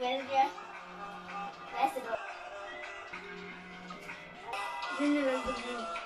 Where's the door? Then the the